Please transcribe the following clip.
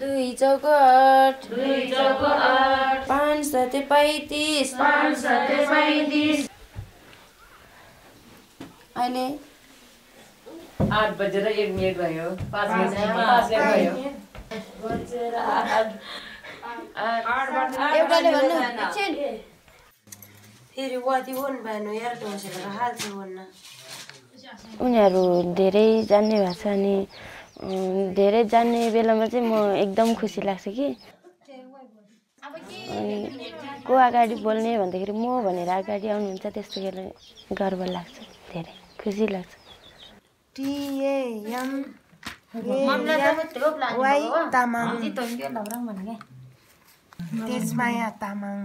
दुई चौको आठ दुई चौको आठ पाँच सते पैँतिस। पाँच सय पैँतिस। अहिले आठ बजेर एक मिनट भयो। पाँच एउटाले भन्नु फेरि वाति भएन यार हाल्छ उनीहरू धेरै जान्ने भएको छ अनि धेरै जान्ने बेलामा चाहिँ म एकदम खुसी लाग्छ कि। अनि को अगाडि बोल्ने भन्दाखेरि म भनेर अगाडि आउनुहुन्छ त्यस्तो बेला गर्व लाग्छ धेरै खुसी लाग्छ। तामाङ। तेजमाया तामाङ।